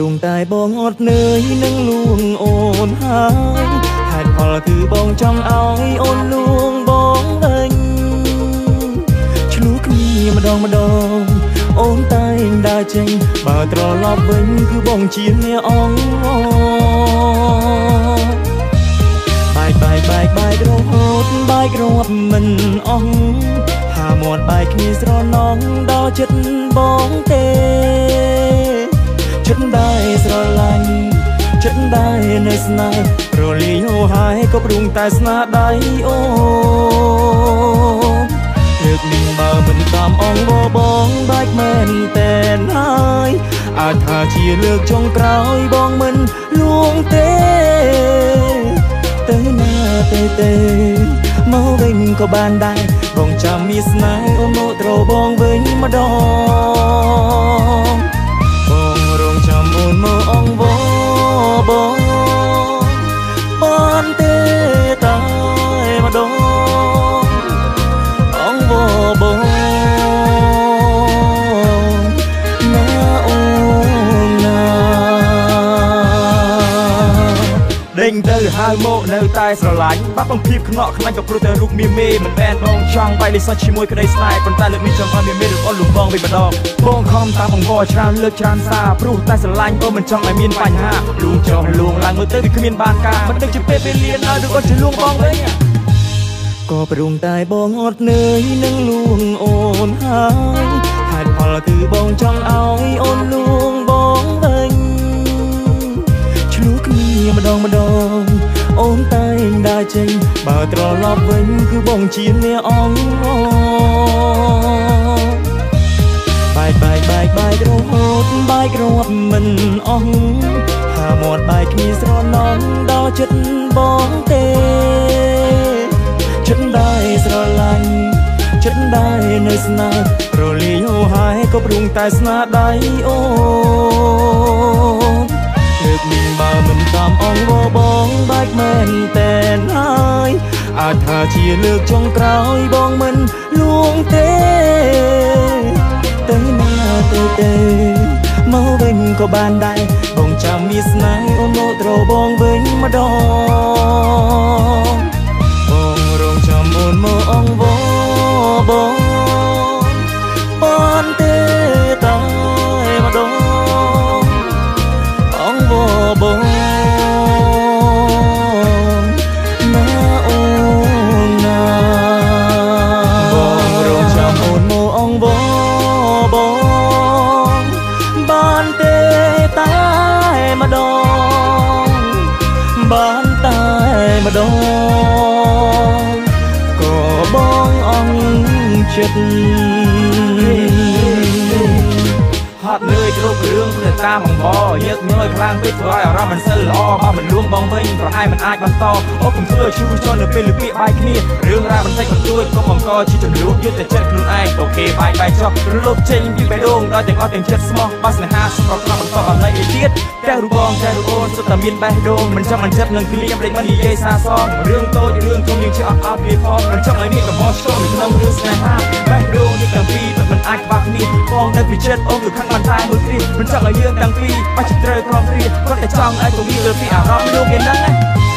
ព្រមតែបងអត់នឿយនឹងលួងអូនហើយហេតុផលគឺបងចង់ឲ្យអូនលួងបងវិញឆ្លុះគ្នាម្ដងម្ដងអូនតែងដើរចេញបើត្រឡប់វិញគឺបងជាអ្នកអងបែកបែកបែកបែករហូតបែករាប់មិនអស់ហាមាត់បែកគ្នាស្រណងដល់ចិត្តបងទេ ដែរនៅស្នេហ៍រលីហូហើយក៏ព្រុងតែស្នាដៃអូលើកនេះបើមិនតាមអងបបងបាច់មែនតែនហើយអាចថាជាលើកចុងក្រោយបងមិនលួងទេទៅណាទេទេមកវិញក៏បានដែរបងចាំមានស្នេហ៍អូនមកត្របងវិញម្ដងបង ញទៅហៅមកនៅតែស្រឡាញ់បាត់បំភៀបខ្នក់ខ្លាញ់ក៏ព្រោះតែរូបមានមេមិនមែនបងចង់បាយលិសជាមួយក្តីស្នេហ៍ប៉ុន្តែលើកនេះចង់ឲ្យមានមេរបស់លោកបងវិញម្ដងបងខំតាមបង្កច្រើនលើកច្រើនសារព្រោះតែស្រឡាញ់បងមិនចង់ឲ្យមានបញ្ហាលួងចង់លួងឡើងមើលទៅវាគ្មានបានការមិនដឹងជាពេលវេលាណាឬក៏ជាលួងបងវិញក៏ព្រមតែបងអត់នឿយនឹងលួងអូនហើយហេតុផលគឺបងចង់ឲ្យអូនលួងបងវិញឆ្លុះគ្នាម្ដងម្ដងអូនតែងដើរ ចេញបើត្រឡប់វិញគឺបងជាអ្នកអងបែកបែកបែកបែករហូតបែករាប់មិនអស់ហាមាត់បែកគ្នាស្រណងដល់ចិត្តបងទេចិត្តដែរស្រឡាញ់ចិត្តដែរនៅស្នេហ៍រលីហូហើយក៏ព្រុងតែស្នាដៃអូន លើកនេះបើមិនតាមអងបបងបែកមែនតែនហើយអាចថាជាលើកចុងក្រោយបងមិនលួងទេទៅណាទៅទេមកវិញក៏បានដែរបងចាំមានស្នេហ៍អូនមកត្របងវិញម្ដងបងរងចាំអូនមកអងវ ម្ដងក៏បងអងចិត្ត រឿងព្រោះតាមបង្កយកញយខ្លាំងពេកធ្វើឲ្យអារម្មណ៍មិនសិលល្អបើមិនលួងបងវិញប្រហែលមិនអាចបន្តអូកុំធ្វើឈឺចន់នៅពេលលពាកបាយគ្នារឿងរ៉ាវបន្តិចបន្តួចក៏បង្កជាចំនួនយុទ្ធចិត្តខ្លួនឯងអូខេបាយបាយចុះរលប់ចេញពីបេះដូងដល់ទាំងអស់ទាំងចិត្តស្មោះបើស្នេហាស្ប្រកបន្តអត់ណៃអីទៀតតែរូបបងតែរូបអូនសុទ្ធតែមានបេះដូងមិនចាំមិនចិត្តនឹងគ្លៀមលេចមិននិយាយសាសងរឿងតូចរឿងធំយើងជាអត់អត់វាផងមិនចង់ឲ្យមានកំហុសឆ្គងនៅក្នុងរឿងស្នេហាបេះដូងនេះទាំងពីរមិនអាចខ្វះគ្នាបងនៅពីចិត្តអូនគឺខាងបានតែមួយគ្រា មិនចង់ឲ្យយើងទាំងពីរបាច់ត្រូវក្រំគ្រាគាត់តែចង់ឲ្យទៅមានលើពីអារម្មណ៍លោកឯហ្នឹង